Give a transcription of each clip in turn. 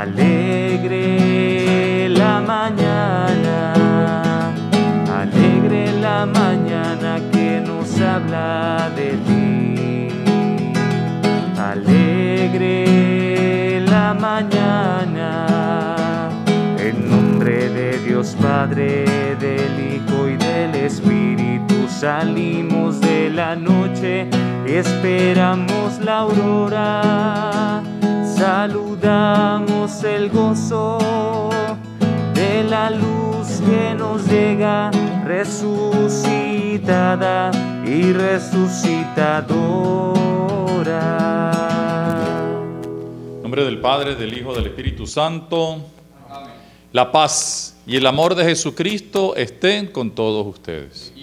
Alegre la mañana, alegre la mañana que nos habla de ti. Alegre la mañana, en nombre de Dios Padre, del Hijo y del Espíritu salimos de la noche esperamos la aurora saludamos el gozo de la luz que nos llega resucitada y resucitadora. En nombre del Padre, del Hijo, del Espíritu Santo, la paz y el amor de Jesucristo estén con todos ustedes.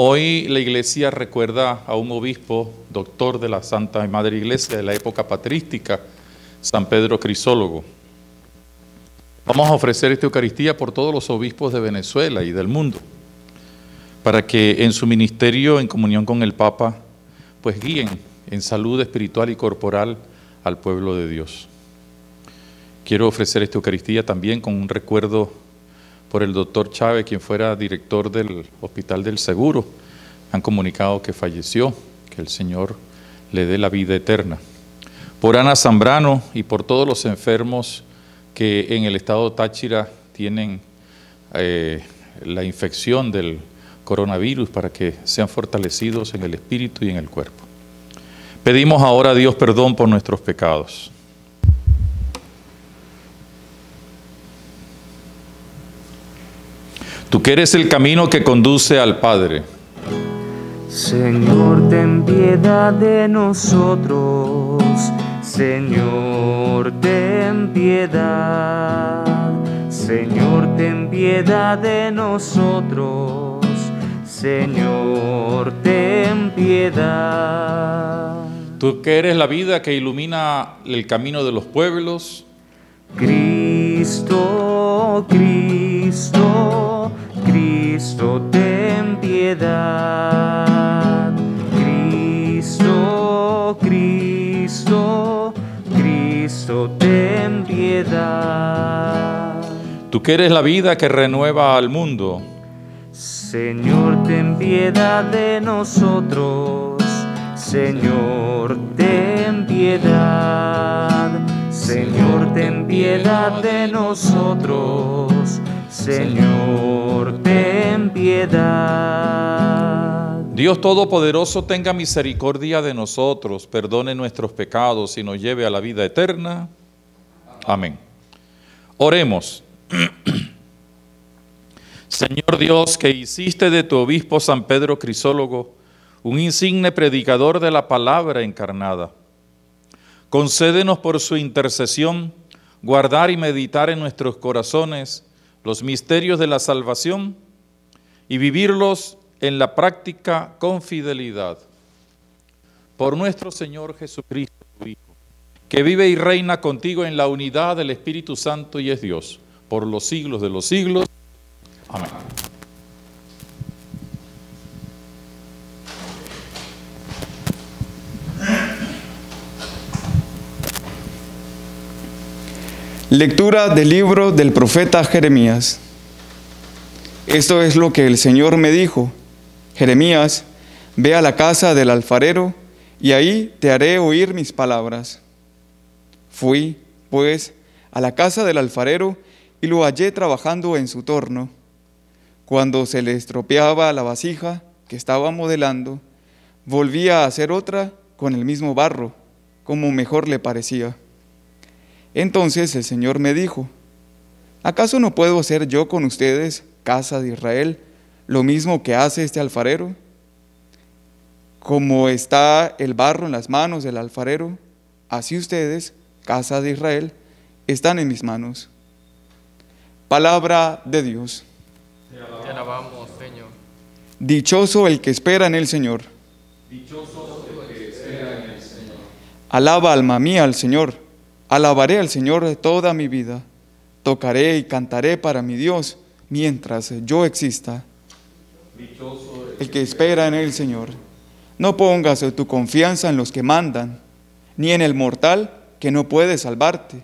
Hoy la iglesia recuerda a un obispo, doctor de la Santa Madre Iglesia de la época patrística, San Pedro Crisólogo. Vamos a ofrecer esta Eucaristía por todos los obispos de Venezuela y del mundo, para que en su ministerio, en comunión con el Papa, pues guíen en salud espiritual y corporal al pueblo de Dios. Quiero ofrecer esta Eucaristía también con un recuerdo por el doctor Chávez, quien fuera director del Hospital del Seguro. Han comunicado que falleció, que el Señor le dé la vida eterna. Por Ana Zambrano y por todos los enfermos que en el estado Táchira tienen eh, la infección del coronavirus para que sean fortalecidos en el espíritu y en el cuerpo. Pedimos ahora a Dios perdón por nuestros pecados. Tú que eres el camino que conduce al Padre. Señor, ten piedad de nosotros. Señor, ten piedad. Señor, ten piedad de nosotros. Señor, ten piedad. Tú que eres la vida que ilumina el camino de los pueblos. Cristo, Cristo, Cristo, ten piedad. Cristo, ten piedad. Tú que eres la vida que renueva al mundo. Señor, ten piedad de nosotros. Señor, ten piedad. Señor, ten piedad de nosotros. Señor, ten piedad. Dios Todopoderoso tenga misericordia de nosotros, perdone nuestros pecados y nos lleve a la vida eterna. Amén. Oremos. Señor Dios, que hiciste de tu obispo San Pedro Crisólogo un insigne predicador de la palabra encarnada, concédenos por su intercesión guardar y meditar en nuestros corazones los misterios de la salvación y vivirlos en la práctica con fidelidad. Por nuestro Señor Jesucristo, tu Hijo, que vive y reina contigo en la unidad del Espíritu Santo y es Dios, por los siglos de los siglos. Amén. Lectura del libro del profeta Jeremías. Esto es lo que el Señor me dijo. Jeremías, ve a la casa del alfarero y ahí te haré oír mis palabras. Fui, pues, a la casa del alfarero y lo hallé trabajando en su torno. Cuando se le estropeaba la vasija que estaba modelando, volvía a hacer otra con el mismo barro, como mejor le parecía. Entonces el Señor me dijo, ¿acaso no puedo hacer yo con ustedes, casa de Israel, lo mismo que hace este alfarero? Como está el barro en las manos del alfarero, así ustedes, casa de Israel, están en mis manos. Palabra de Dios. Te alabamos, Señor. Dichoso el que espera en el Señor. Dichoso el que espera en el Señor. Alaba alma mía al Señor. Alabaré al Señor toda mi vida. Tocaré y cantaré para mi Dios mientras yo exista. El que espera en el Señor. No pongas tu confianza en los que mandan, ni en el mortal que no puede salvarte.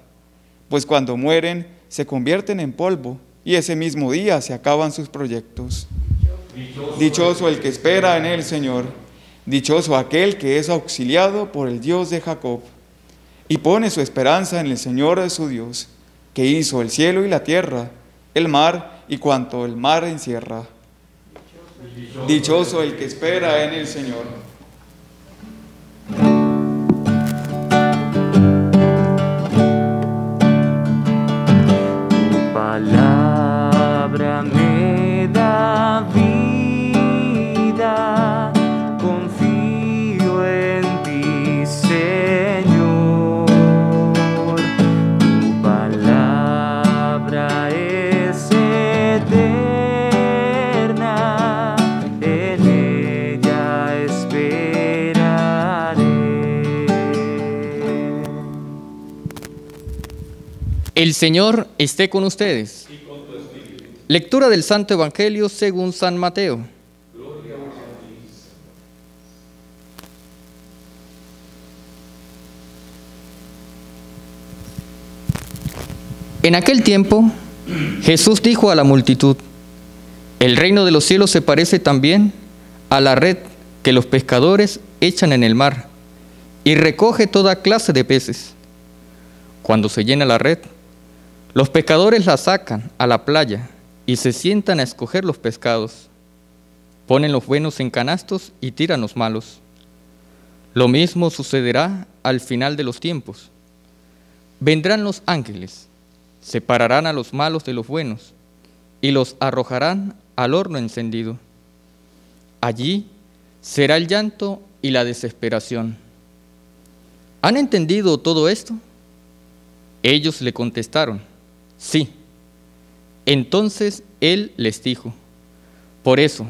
pues cuando mueren se convierten en polvo y ese mismo día se acaban sus proyectos. Dichoso el que espera en el Señor, dichoso aquel que es auxiliado por el Dios de Jacob y pone su esperanza en el Señor de su Dios, que hizo el cielo y la tierra, el mar y cuanto el mar encierra. Dichoso el que espera en el Señor. Tu palabra El Señor esté con ustedes. Lectura del Santo Evangelio según San Mateo. En aquel tiempo, Jesús dijo a la multitud, el reino de los cielos se parece también a la red que los pescadores echan en el mar y recoge toda clase de peces. Cuando se llena la red, los pescadores la sacan a la playa y se sientan a escoger los pescados. Ponen los buenos en canastos y tiran los malos. Lo mismo sucederá al final de los tiempos. Vendrán los ángeles, separarán a los malos de los buenos y los arrojarán al horno encendido. Allí será el llanto y la desesperación. ¿Han entendido todo esto? Ellos le contestaron, sí. Entonces él les dijo, por eso,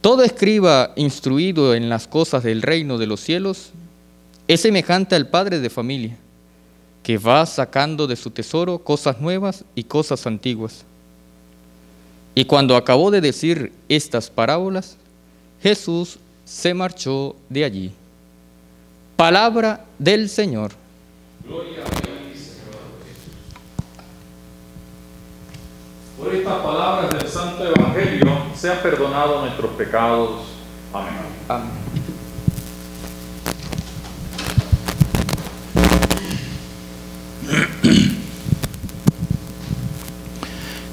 todo escriba instruido en las cosas del reino de los cielos es semejante al padre de familia, que va sacando de su tesoro cosas nuevas y cosas antiguas. Y cuando acabó de decir estas parábolas, Jesús se marchó de allí. Palabra del Señor. Por estas palabras del Santo Evangelio sean perdonados nuestros pecados. Amén. Amén.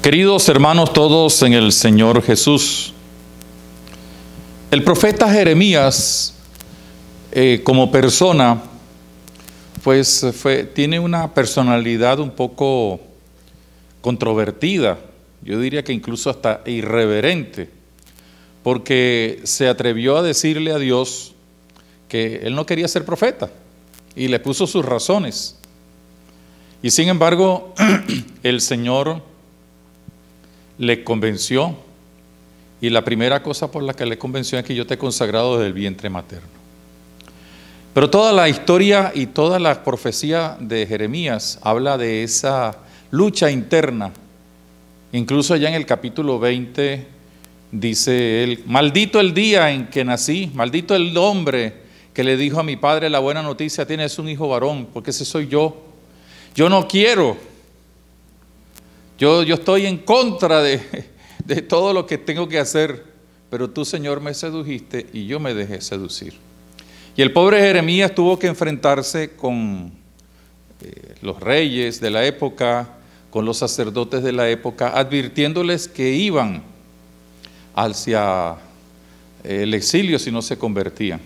Queridos hermanos todos en el Señor Jesús, el profeta Jeremías eh, como persona, pues fue, tiene una personalidad un poco controvertida, yo diría que incluso hasta irreverente, porque se atrevió a decirle a Dios que él no quería ser profeta y le puso sus razones. Y sin embargo, el Señor le convenció y la primera cosa por la que le convenció es que yo te he consagrado desde el vientre materno. Pero toda la historia y toda la profecía de Jeremías habla de esa lucha interna. Incluso allá en el capítulo 20 dice él, maldito el día en que nací, maldito el hombre que le dijo a mi padre la buena noticia, tienes un hijo varón, porque ese soy yo. Yo no quiero. Yo, yo estoy en contra de, de todo lo que tengo que hacer, pero tú, Señor, me sedujiste y yo me dejé seducir. Y el pobre Jeremías tuvo que enfrentarse con eh, los reyes de la época, con los sacerdotes de la época, advirtiéndoles que iban hacia el exilio si no se convertían.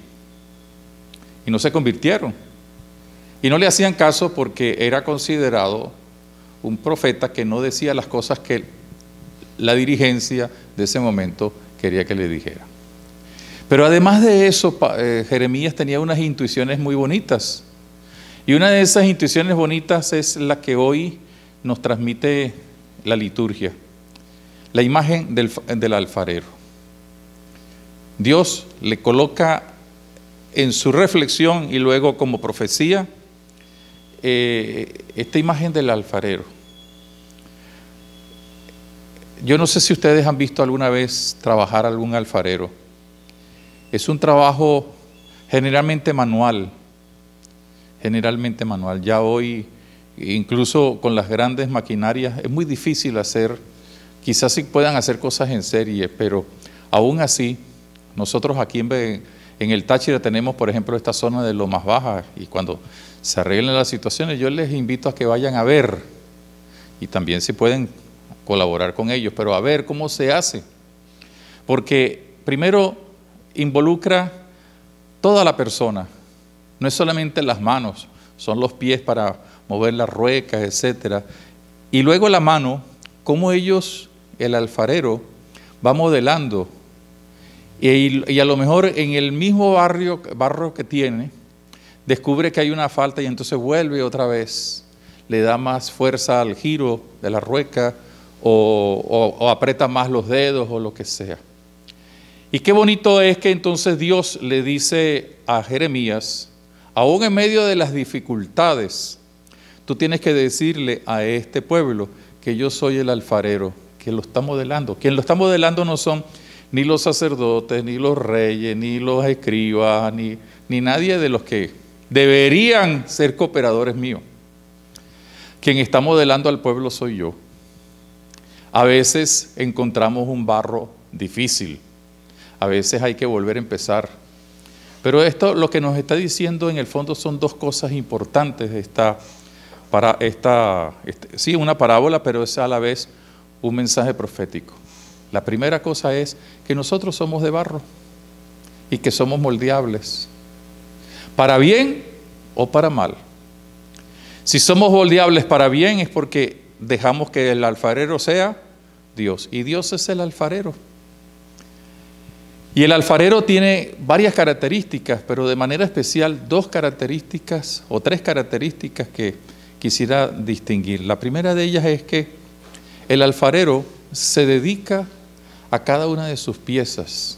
Y no se convirtieron. Y no le hacían caso porque era considerado un profeta que no decía las cosas que la dirigencia de ese momento quería que le dijera. Pero además de eso, eh, Jeremías tenía unas intuiciones muy bonitas. Y una de esas intuiciones bonitas es la que hoy nos transmite la liturgia, la imagen del, del alfarero. Dios le coloca en su reflexión y luego como profecía eh, esta imagen del alfarero. Yo no sé si ustedes han visto alguna vez trabajar algún alfarero. Es un trabajo generalmente manual, generalmente manual. Ya hoy incluso con las grandes maquinarias, es muy difícil hacer, quizás sí puedan hacer cosas en serie, pero aún así, nosotros aquí en, en el Táchira tenemos, por ejemplo, esta zona de lo más baja, y cuando se arreglen las situaciones, yo les invito a que vayan a ver, y también si pueden colaborar con ellos, pero a ver cómo se hace. Porque primero involucra toda la persona, no es solamente las manos, son los pies para mover las ruecas, etc. Y luego la mano, cómo ellos, el alfarero, va modelando. Y, a lo mejor en el mismo barrio, que tiene, descubre que hay una falta y entonces vuelve otra vez, le da más fuerza al giro de la rueca o, o aprieta más los dedos o lo que sea. Y qué bonito es que entonces Dios le dice a Jeremías, aún en medio de las dificultades, tú tienes que decirle a este pueblo que yo soy el alfarero, que lo está modelando. Quien lo está modelando no son ni los sacerdotes, ni los reyes, ni los escribas, ni, ni nadie de los que deberían ser cooperadores míos. Quien está modelando al pueblo soy yo. A veces encontramos un barro difícil, a veces hay que volver a empezar pero esto lo que nos está diciendo en el fondo son dos cosas importantes. Para esta, este, sí, una parábola, pero es a la vez un mensaje profético. La primera cosa es que nosotros somos de barro y que somos moldeables, para bien o para mal. Si somos moldeables para bien es porque dejamos que el alfarero sea Dios y Dios es el alfarero. Y el alfarero tiene varias características, pero de manera especial dos características o tres características que quisiera distinguir. La primera de ellas es que el alfarero se dedica a cada una de sus piezas,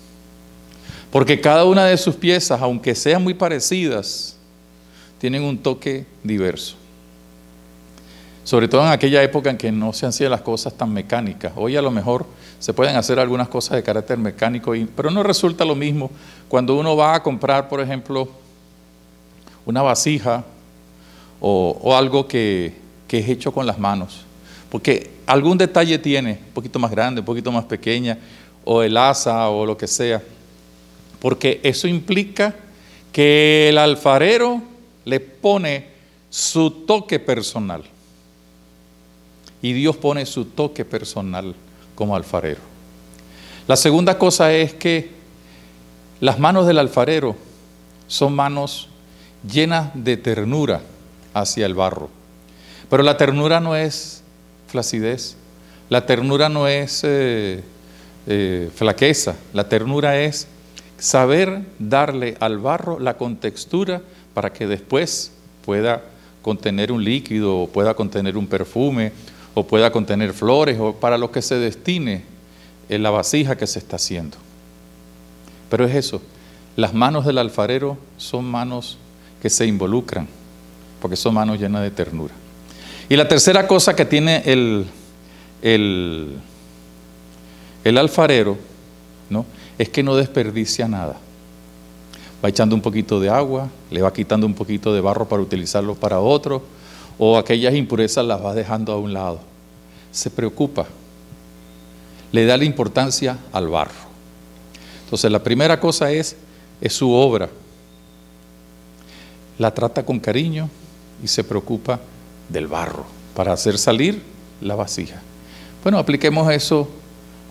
porque cada una de sus piezas, aunque sean muy parecidas, tienen un toque diverso. Sobre todo en aquella época en que no se hacían las cosas tan mecánicas. Hoy a lo mejor se pueden hacer algunas cosas de carácter mecánico, pero no resulta lo mismo cuando uno va a comprar, por ejemplo, una vasija o, algo que, que, es hecho con las manos. Porque algún detalle tiene, un poquito más grande, un poquito más pequeña, o el asa o lo que sea. Porque eso implica que el alfarero le pone su toque personal. Y Dios pone su toque personal como alfarero. La segunda cosa es que las manos del alfarero son manos llenas de ternura hacia el barro. Pero la ternura no es flacidez, la ternura no es eh, eh, flaqueza, la ternura es saber darle al barro la contextura para que después pueda contener un líquido o pueda contener un perfume o pueda contener flores o para lo que se destine en la vasija que se está haciendo. Pero es eso, las manos del alfarero son manos que se involucran, porque son manos llenas de ternura. Y la tercera cosa que tiene el, el, alfarero, ¿no? es que no desperdicia nada. Va echando un poquito de agua, le va quitando un poquito de barro para utilizarlo para otro, o aquellas impurezas las va dejando a un lado. Se preocupa, le da la importancia al barro. Entonces la primera cosa es, es su obra. La trata con cariño y se preocupa del barro para hacer salir la vasija. Bueno, apliquemos eso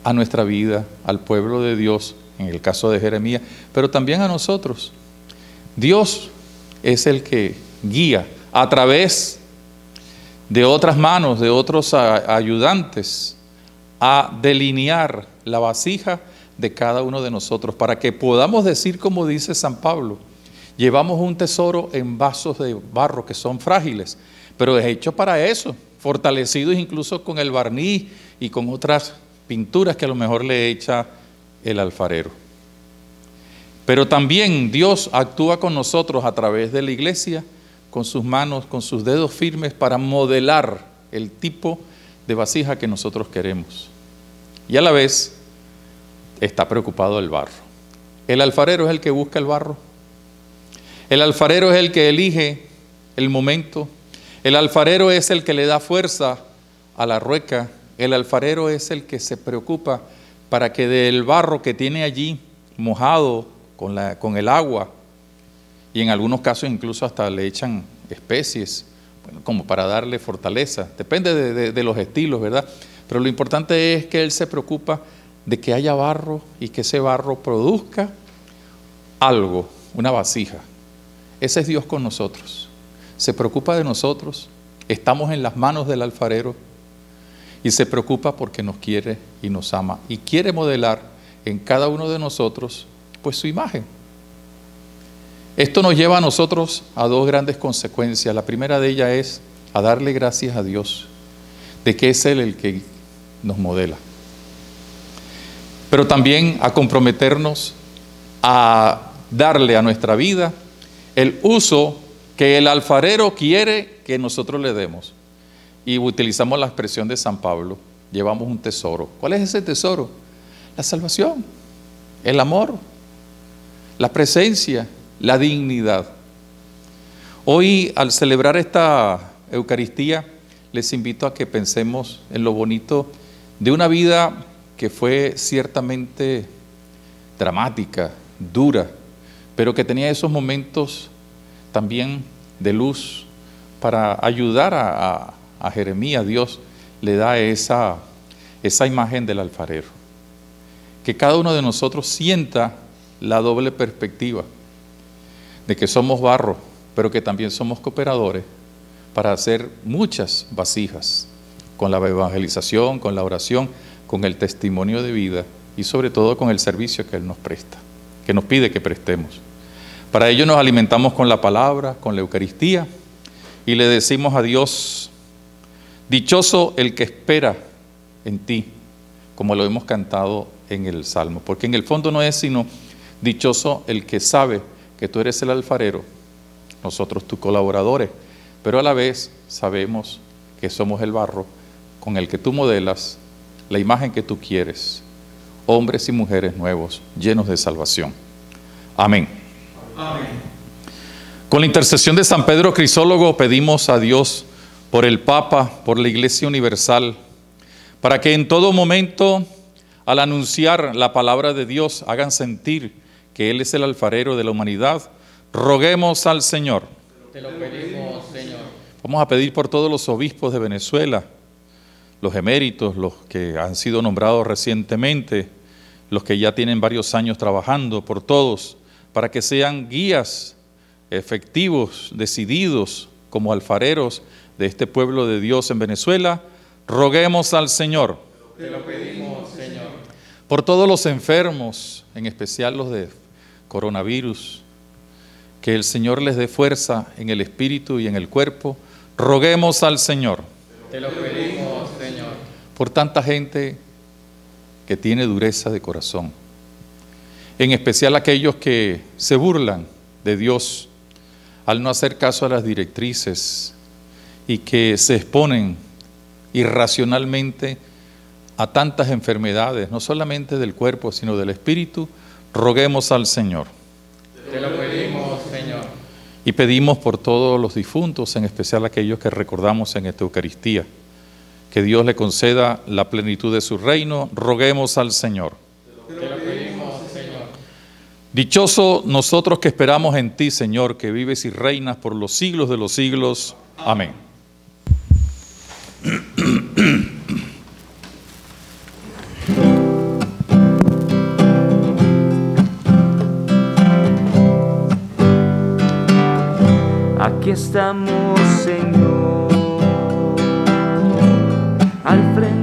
a nuestra vida, al pueblo de Dios, en el caso de Jeremías, pero también a nosotros. Dios es el que guía a través de otras manos, de otros ayudantes, a delinear la vasija de cada uno de nosotros, para que podamos decir, como dice San Pablo, llevamos un tesoro en vasos de barro que son frágiles, pero es hecho para eso, fortalecidos incluso con el barniz y con otras pinturas que a lo mejor le echa el alfarero. Pero también Dios actúa con nosotros a través de la iglesia con sus manos, con sus dedos firmes para modelar el tipo de vasija que nosotros queremos. Y a la vez está preocupado el barro. El alfarero es el que busca el barro. El alfarero es el que elige el momento. El alfarero es el que le da fuerza a la rueca. El alfarero es el que se preocupa para que del barro que tiene allí mojado con, el agua, y en algunos casos incluso hasta le echan especies, como para darle fortaleza. Depende de, de los estilos, ¿verdad? Pero lo importante es que Él se preocupa de que haya barro y que ese barro produzca algo, una vasija. Ese es Dios con nosotros. Se preocupa de nosotros. Estamos en las manos del alfarero y se preocupa porque nos quiere y nos ama y quiere modelar en cada uno de nosotros pues su imagen. Esto nos lleva a nosotros a dos grandes consecuencias. La primera de ellas es a darle gracias a Dios de que es Él el que nos modela. Pero también a comprometernos a darle a nuestra vida el uso que el alfarero quiere que nosotros le demos. Y utilizamos la expresión de San Pablo, llevamos un tesoro. ¿Cuál es ese tesoro? La salvación, el amor, la presencia, la dignidad. Hoy, al celebrar esta Eucaristía, les invito a que pensemos en lo bonito de una vida que fue ciertamente dramática, dura, pero que tenía esos momentos también de luz para ayudar a, Jeremías. Dios le da esa, esa imagen del alfarero. Que cada uno de nosotros sienta la doble perspectiva de que somos barro, pero que también somos cooperadores para hacer muchas vasijas con la evangelización, con la oración, con el testimonio de vida y sobre todo con el servicio que Él nos presta, que nos pide que prestemos. Para ello nos alimentamos con la palabra, con la Eucaristía y le decimos a Dios, dichoso el que espera en ti, como lo hemos cantado en el Salmo, porque en el fondo no es sino dichoso el que sabe que tú eres el alfarero, nosotros tus colaboradores, pero a la vez sabemos que somos el barro con el que tú modelas la imagen que tú quieres, hombres y mujeres nuevos, llenos de salvación. Amén. Amén. Con la intercesión de San Pedro Crisólogo pedimos a Dios por el Papa, por la Iglesia Universal, para que en todo momento, al anunciar la palabra de Dios, hagan sentir que Él es el alfarero de la humanidad. Roguemos al Señor. Te lo pedimos, Señor. Vamos a pedir por todos los obispos de Venezuela, los eméritos, los que han sido nombrados recientemente, los que ya tienen varios años trabajando, por todos, para que sean guías efectivos, decididos como alfareros de este pueblo de Dios en Venezuela, roguemos al Señor. Te lo pedimos, Señor. Por todos los enfermos, en especial los de coronavirus, que el Señor les dé fuerza en el espíritu y en el cuerpo, roguemos al Señor. Te lo pedimos, Señor. Por tanta gente que tiene dureza de corazón, en especial aquellos que se burlan de Dios al no hacer caso a las directrices y que se exponen irracionalmente a tantas enfermedades, no solamente del cuerpo, sino del espíritu, roguemos al Señor. Te lo pedimos, Señor. Y pedimos por todos los difuntos, en especial aquellos que recordamos en esta Eucaristía, que Dios le conceda la plenitud de su reino, roguemos al Señor. Te. Dichoso nosotros que esperamos en ti, Señor, que vives y reinas por los siglos de los siglos. Amén. Aquí estamos, Señor, al frente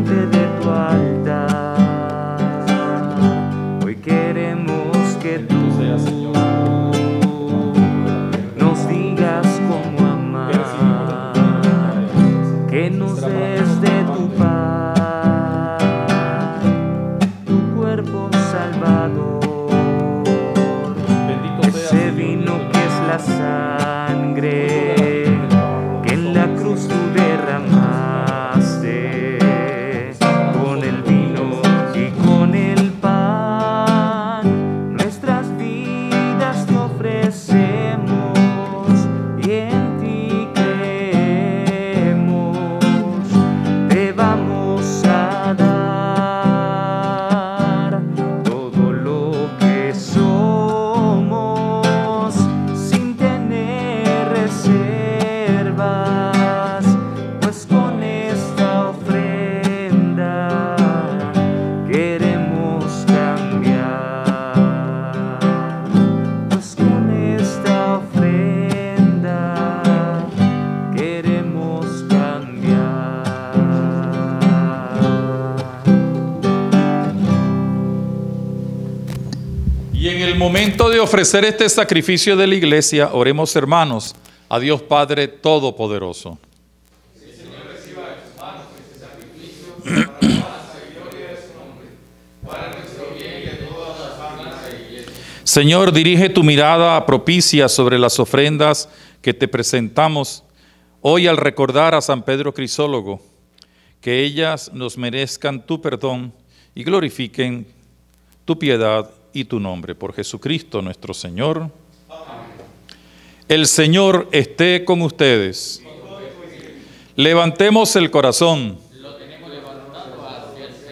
ofrecer este sacrificio de la iglesia, oremos hermanos a Dios Padre Todopoderoso. Señor, dirige tu mirada propicia sobre las ofrendas que te presentamos hoy al recordar a San Pedro Crisólogo, que ellas nos merezcan tu perdón y glorifiquen tu piedad y tu nombre. Por Jesucristo nuestro Señor. El Señor esté con ustedes. Levantemos el corazón.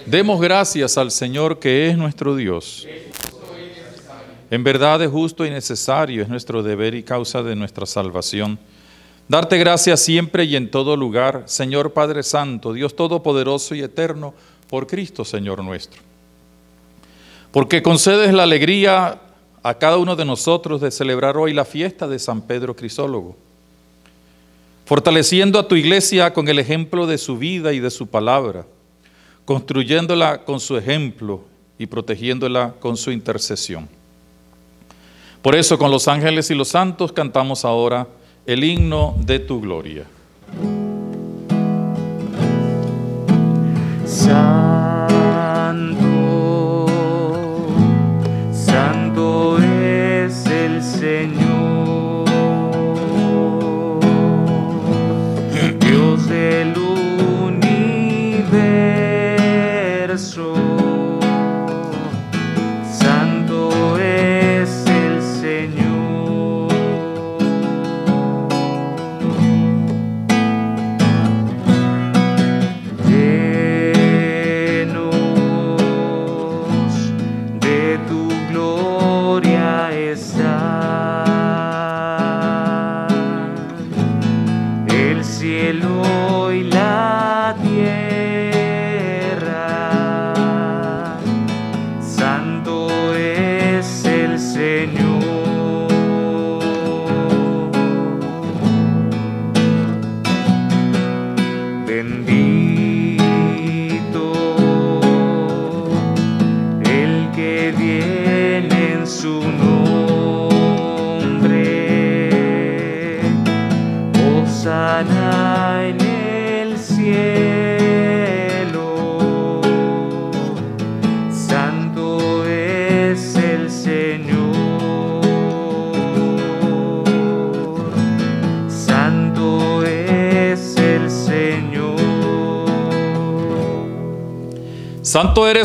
Demos gracias al Señor que es nuestro Dios. En verdad es justo y necesario, es nuestro deber y causa de nuestra salvación. Darte gracias siempre y en todo lugar, Señor Padre Santo, Dios Todopoderoso y Eterno, por Cristo, Señor nuestro. Porque concedes la alegría a cada uno de nosotros de celebrar hoy la fiesta de San Pedro Crisólogo, fortaleciendo a tu iglesia con el ejemplo de su vida y de su palabra, construyéndola con su ejemplo y protegiéndola con su intercesión. Por eso con los ángeles y los santos cantamos ahora el himno de tu gloria.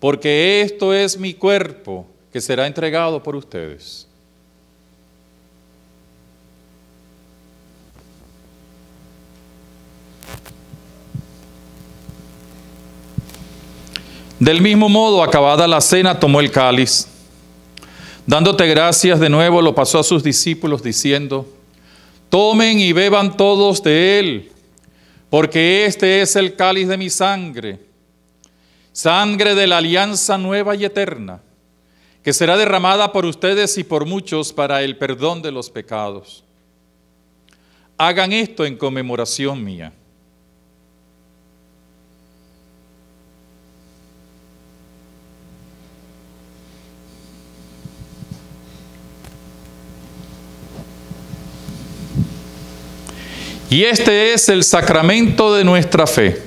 porque esto es mi cuerpo que será entregado por ustedes. Del mismo modo, acabada la cena, tomó el cáliz. Dándote gracias de nuevo, lo pasó a sus discípulos diciendo, tomen y beban todos de él, porque este es el cáliz de mi sangre sangre de la alianza nueva y eterna, que será derramada por ustedes y por muchos para el perdón de los pecados. Hagan esto en conmemoración mía. Y este es el sacramento de nuestra fe.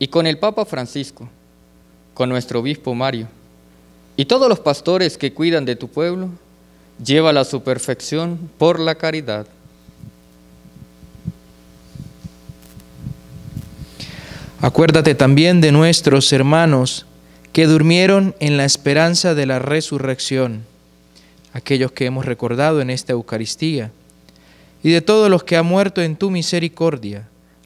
y con el Papa Francisco, con nuestro obispo Mario, y todos los pastores que cuidan de tu pueblo, llévala a su perfección por la caridad. Acuérdate también de nuestros hermanos que durmieron en la esperanza de la resurrección, aquellos que hemos recordado en esta Eucaristía, y de todos los que han muerto en tu misericordia,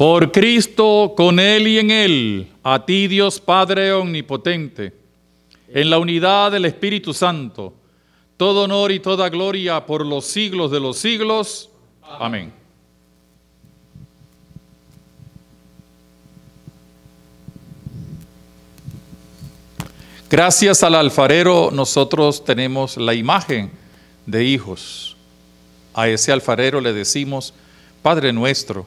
Por Cristo, con Él y en Él, a ti Dios Padre Omnipotente, en la unidad del Espíritu Santo, todo honor y toda gloria por los siglos de los siglos. Amén. Gracias al alfarero nosotros tenemos la imagen de hijos. A ese alfarero le decimos, Padre nuestro,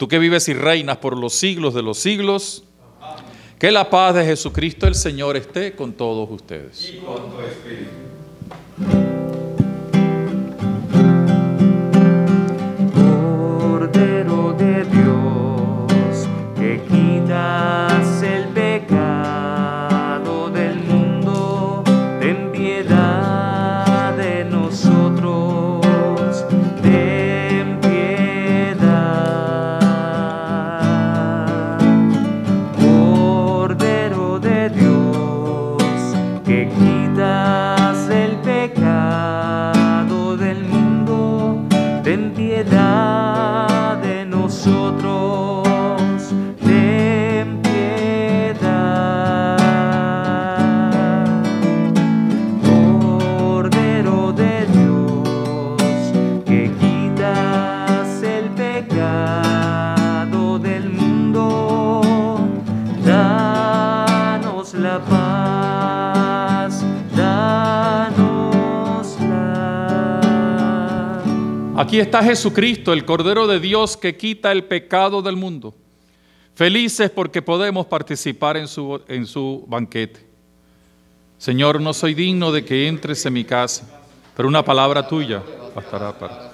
Tú que vives y reinas por los siglos de los siglos, que la paz de Jesucristo el Señor esté con todos ustedes. Y con tu espíritu. Aquí está Jesucristo, el Cordero de Dios que quita el pecado del mundo. Felices porque podemos participar en su, en su banquete. Señor, no soy digno de que entres en mi casa, pero una palabra tuya bastará para.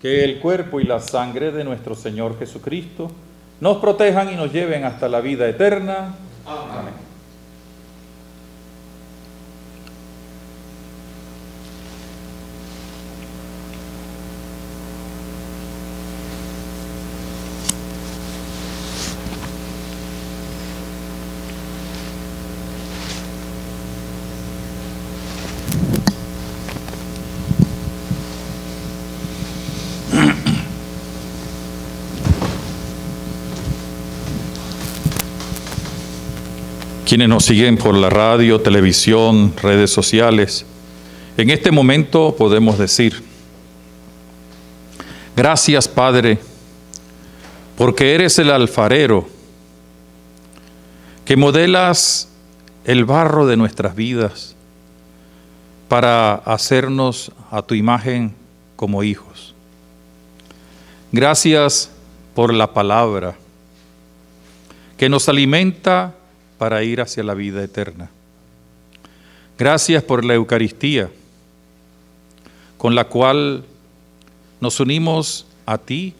Que el cuerpo y la sangre de nuestro Señor Jesucristo nos protejan y nos lleven hasta la vida eterna. Amén. Quienes nos siguen por la radio, televisión, redes sociales, en este momento podemos decir, gracias Padre, porque eres el alfarero que modelas el barro de nuestras vidas para hacernos a tu imagen como hijos. Gracias por la palabra que nos alimenta para ir hacia la vida eterna. Gracias por la Eucaristía, con la cual nos unimos a ti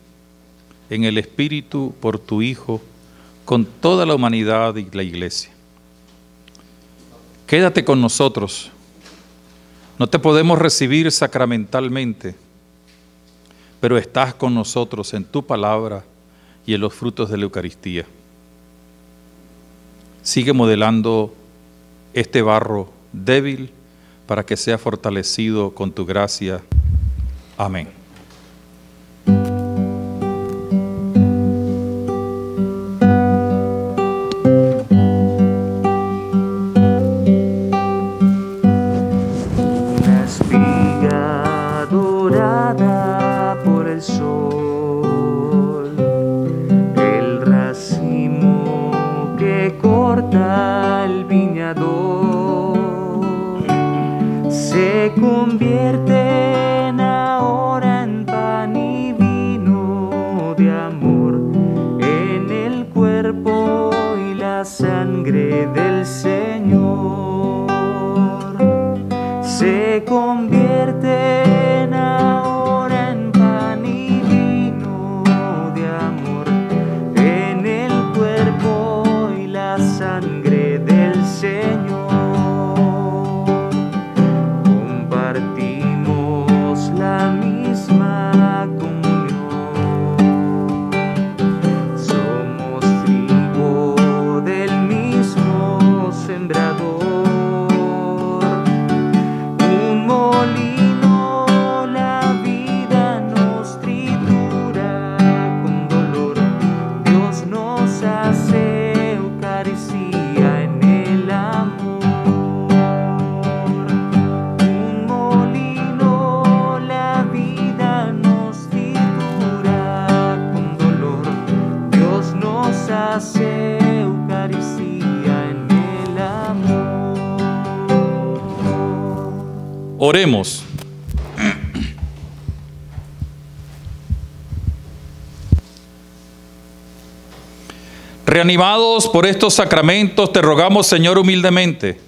en el Espíritu por tu Hijo, con toda la humanidad y la Iglesia. Quédate con nosotros. No te podemos recibir sacramentalmente, pero estás con nosotros en tu palabra y en los frutos de la Eucaristía. Sigue modelando este barro débil para que sea fortalecido con tu gracia. Amén. Oremos. Reanimados por estos sacramentos, te rogamos, Señor, humildemente,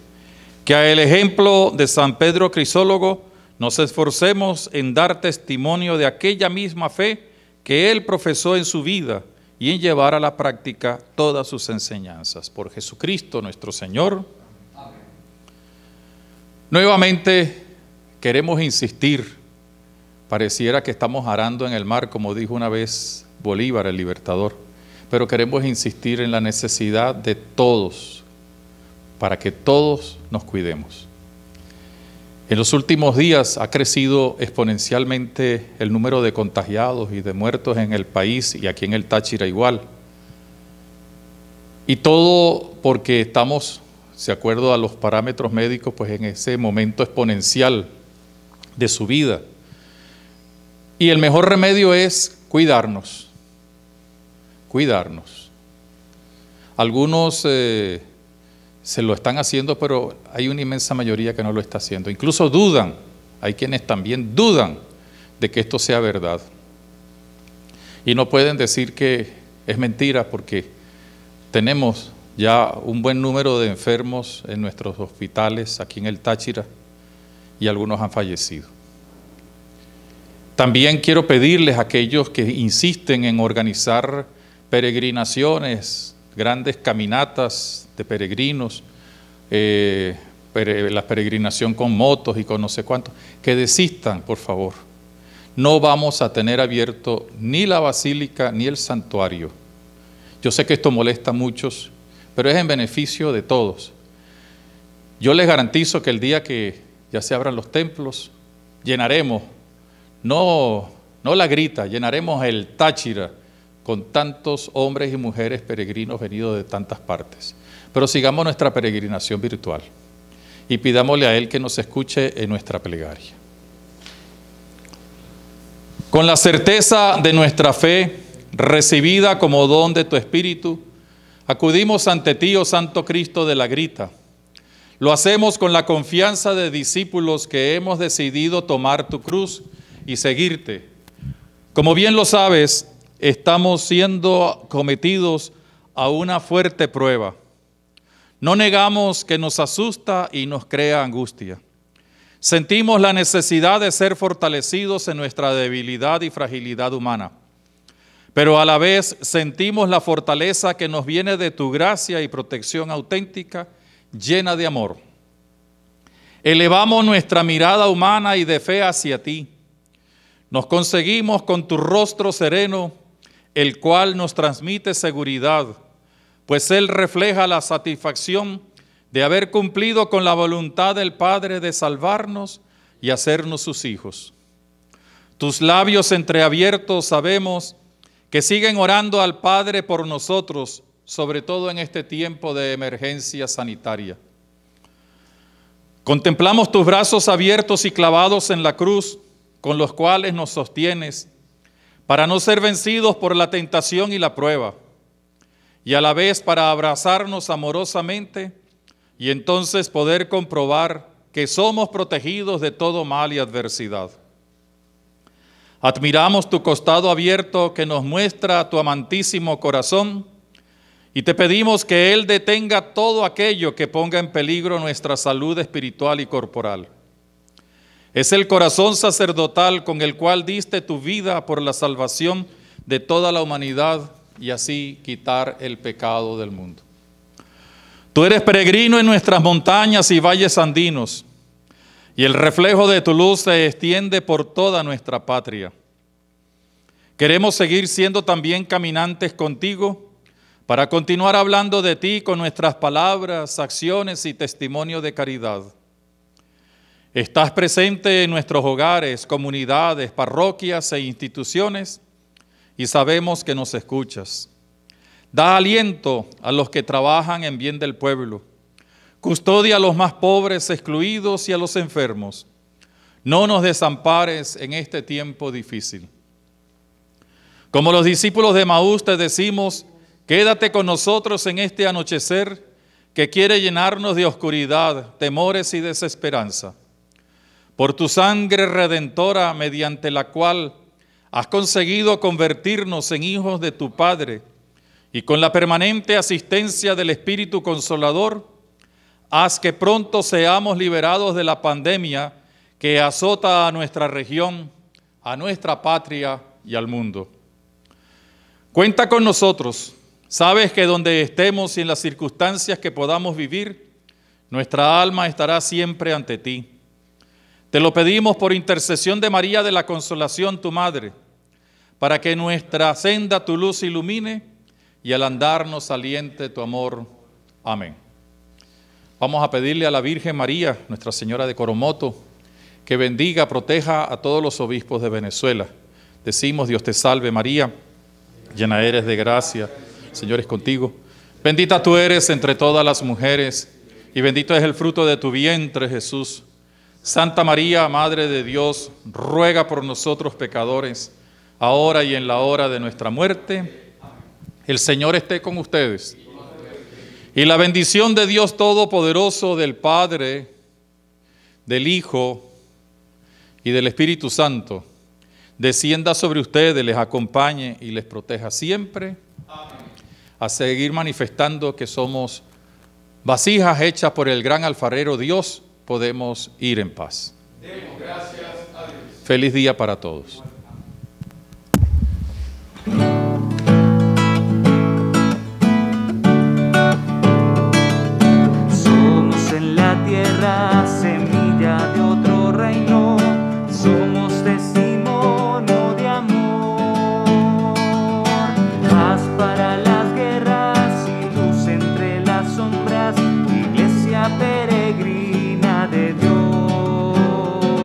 que a el ejemplo de San Pedro Crisólogo nos esforcemos en dar testimonio de aquella misma fe que él profesó en su vida y en llevar a la práctica todas sus enseñanzas. Por Jesucristo nuestro Señor. Nuevamente queremos insistir, pareciera que estamos arando en el mar, como dijo una vez Bolívar, el libertador, pero queremos insistir en la necesidad de todos, para que todos nos cuidemos. En los últimos días ha crecido exponencialmente el número de contagiados y de muertos en el país y aquí en el Táchira igual. Y todo porque estamos, de acuerdo a los parámetros médicos, pues en ese momento exponencial de su vida. Y el mejor remedio es cuidarnos, cuidarnos. Algunos eh, se lo están haciendo, pero hay una inmensa mayoría que no lo está haciendo. Incluso dudan, hay quienes también dudan de que esto sea verdad. Y no pueden decir que es mentira porque tenemos ya un buen número de enfermos en nuestros hospitales aquí en el Táchira y algunos han fallecido. También quiero pedirles a aquellos que insisten en organizar peregrinaciones, grandes caminatas de peregrinos, eh, la peregrinación con motos y con no sé cuánto, que desistan, por favor. No vamos a tener abierto ni la basílica ni el santuario. Yo sé que esto molesta a muchos, pero es en beneficio de todos. Yo les garantizo que el día que ya se abran los templos, llenaremos, no, no la grita, llenaremos el Táchira con tantos hombres y mujeres peregrinos venidos de tantas partes. Pero sigamos nuestra peregrinación virtual y pidámosle a Él que nos escuche en nuestra plegaria. Con la certeza de nuestra fe, recibida como don de tu Espíritu, acudimos ante ti, oh Santo Cristo de la Grita. Lo hacemos con la confianza de discípulos que hemos decidido tomar tu cruz y seguirte. Como bien lo sabes, estamos siendo cometidos a una fuerte prueba. No negamos que nos asusta y nos crea angustia. Sentimos la necesidad de ser fortalecidos en nuestra debilidad y fragilidad humana, pero a la vez sentimos la fortaleza que nos viene de tu gracia y protección auténtica, llena de amor. Elevamos nuestra mirada humana y de fe hacia ti. Nos conseguimos con tu rostro sereno, el cual nos transmite seguridad, pues Él refleja la satisfacción de haber cumplido con la voluntad del Padre de salvarnos y hacernos sus hijos. Tus labios entreabiertos sabemos que siguen orando al Padre por nosotros, sobre todo en este tiempo de emergencia sanitaria. Contemplamos tus brazos abiertos y clavados en la cruz, con los cuales nos sostienes, para no ser vencidos por la tentación y la prueba, y a la vez para abrazarnos amorosamente y entonces poder comprobar que somos protegidos de todo mal y adversidad. Admiramos tu costado abierto que nos muestra tu amantísimo corazón y te pedimos que Él detenga todo aquello que ponga en peligro nuestra salud espiritual y corporal. Es el corazón sacerdotal con el cual diste tu vida por la salvación de toda la humanidad y así quitar el pecado del mundo. Tú eres peregrino en nuestras montañas y valles andinos, y el reflejo de tu luz se extiende por toda nuestra patria. Queremos seguir siendo también caminantes contigo para continuar hablando de ti con nuestras palabras, acciones y testimonio de caridad. Estás presente en nuestros hogares, comunidades, parroquias e instituciones y sabemos que nos escuchas. Da aliento a los que trabajan en bien del pueblo. Custodia a los más pobres, excluidos y a los enfermos. No nos desampares en este tiempo difícil. Como los discípulos de Maús te decimos, Quédate con nosotros en este anochecer que quiere llenarnos de oscuridad, temores y desesperanza. Por tu sangre redentora mediante la cual has conseguido convertirnos en hijos de tu Padre y con la permanente asistencia del Espíritu Consolador, haz que pronto seamos liberados de la pandemia que azota a nuestra región, a nuestra patria y al mundo. Cuenta con nosotros Sabes que donde estemos y en las circunstancias que podamos vivir, nuestra alma estará siempre ante ti. Te lo pedimos por intercesión de María de la Consolación, tu Madre, para que nuestra senda tu luz ilumine y al andar nos aliente tu amor. Amén. Vamos a pedirle a la Virgen María, Nuestra Señora de Coromoto, que bendiga, proteja a todos los obispos de Venezuela. Decimos, Dios te salve María, llena eres de gracia Señor es contigo. Bendita tú eres entre todas las mujeres y bendito es el fruto de tu vientre, Jesús. Santa María, Madre de Dios, ruega por nosotros pecadores, ahora y en la hora de nuestra muerte. El Señor esté con ustedes. Y la bendición de Dios Todopoderoso, del Padre, del Hijo y del Espíritu Santo, descienda sobre ustedes, les acompañe y les proteja siempre. A seguir manifestando que somos vasijas hechas por el gran alfarero Dios, podemos ir en paz. Demos gracias a Dios. Feliz día para todos. Somos en la tierra